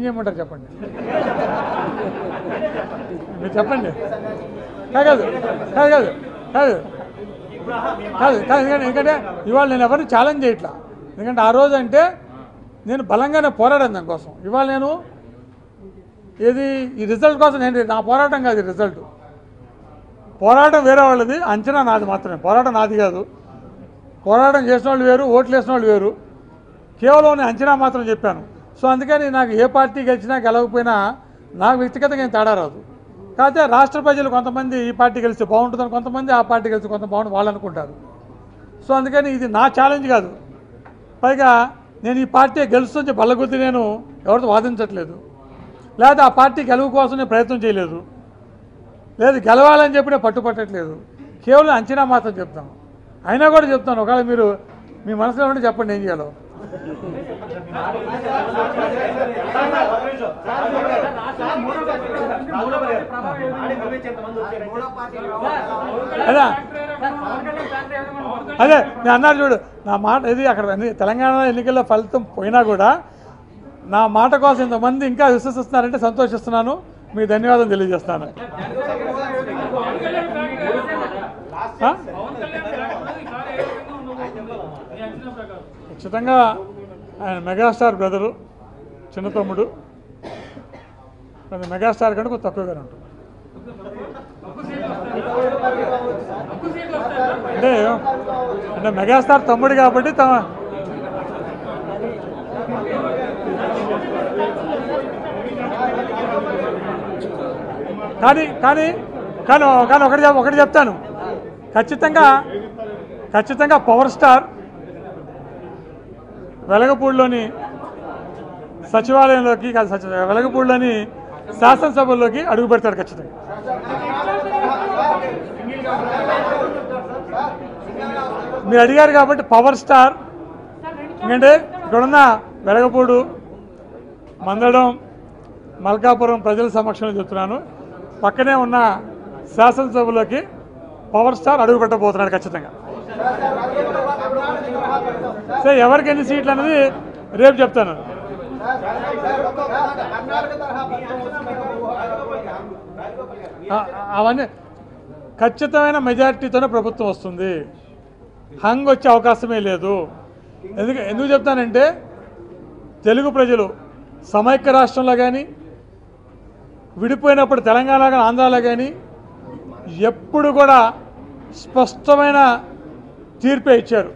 ఏం చేయమంటారు చెప్పండి? మీరు చెప్పండి. కాదు కాదు కాదు కాదు కాదు. కాదు ఎందుకంటే ఎందుకంటే ఇవాళ నేను ఎవరిని ఛాలెంజ్ చేయట్లా. ఎందుకంటే ఆ రోజు అంటే నేను బలంగానే పోరాడాను దానికోసం ఇవాళ నేను ఏది ఈ రిజల్ట్ కోసం నేను నా పోరాటం కాదు రిజల్ట్ పోరాటం వేరే వాళ్ళది అంచనా నాది మాత్రమే. పోరాటం నాది కాదు. పోరాటం చేసిన వాళ్ళు వేరు ఓట్లు వేసిన వాళ్ళు వేరు. కేవలం అంచనా మాత్రం చెప్పాను. సో అందుకని నాకు ఏ పార్టీ గెలిచినా గెలవకపోయినా నాకు వ్యక్తిగతంగా ఏం తేడా రాదు. కాకపోతే రాష్ట్ర ప్రజలు కొంతమంది ఈ పార్టీ గెలిస్తే బాగుంటుందని కొంతమంది ఆ పార్టీ గెలిస్తే కొంత బాగుంటుంది వాళ్ళు అనుకుంటారు. సో అందుకని ఇది నా ఛాలెంజ్ కాదు. పైగా నేను ఈ పార్టీ గెలుస్తుంది బల్లగుద్ది నేను ఎవరితో వాదించట్లేదు. లేదా ఆ పార్టీ గెలువు కోసం నేను ప్రయత్నం చేయలేదు. లేదు గెలవాలని చెప్పి నేను పట్టుపట్టట్లేదు. కేవలం అంచనా మాత్రం చెప్తాను. అయినా కూడా చెప్తాను. ఒకవేళ మీరు మీ మనసులో ఉంటే చెప్పండి ఏం చేయాలో. అదా. అదే నేను అన్నారు చూడు నా మాట ఇది అక్కడ తెలంగాణ ఎన్నికల్లో ఫలితం పోయినా కూడా నా మాట కోసం ఇంతమంది ఇంకా విశ్వసిస్తున్నారంటే సంతోషిస్తున్నాను. మీకు ధన్యవాదాలు తెలియజేస్తాను ఖచ్చితంగా ఆయన మెగాస్టార్ బ్రదరు చిన్న తమ్ముడు. కొంచెం మెగాస్టార్ కంటే కొంచెం తక్కువగానే ఉంటుంది. అంటే అంటే మెగాస్టార్ తమ్ముడు కాబట్టి తమ కానీ కానీ కానీ కానీ ఒకటి ఒకటి చెప్తాను. ఖచ్చితంగా ఖచ్చితంగా పవర్ స్టార్ వెలగపూడిలోని సచివాలయంలోకి కాదు సచి వెలగపూడిలోని శాసనసభల్లోకి అడుగు పెడతాడు ఖచ్చితంగా. మీరు అడిగారు కాబట్టి పవర్ స్టార్ ఎందుకంటే ఇక్కడున్న వెలగపూడు మందడం మల్కాపురం ప్రజల సమక్షంలో చెప్తున్నాను. పక్కనే ఉన్న శాసనసభలోకి పవర్ స్టార్ అడుగు పెట్టబోతున్నాడు ఖచ్చితంగా. సో ఎవరికి ఎన్ని సీట్లు అనేది రేపు చెప్తాను. అవన్నీ ఖచ్చితమైన మెజారిటీతోనే ప్రభుత్వం వస్తుంది. హంగ్ వచ్చే అవకాశమే లేదు. ఎందుకు ఎందుకు చెప్తానంటే తెలుగు ప్రజలు సమైక్య రాష్ట్రంలో కానీ విడిపోయినప్పుడు తెలంగాణ కానీ ఆంధ్రాలో కానీ ఎప్పుడు కూడా స్పష్టమైన తీర్పే ఇచ్చారు.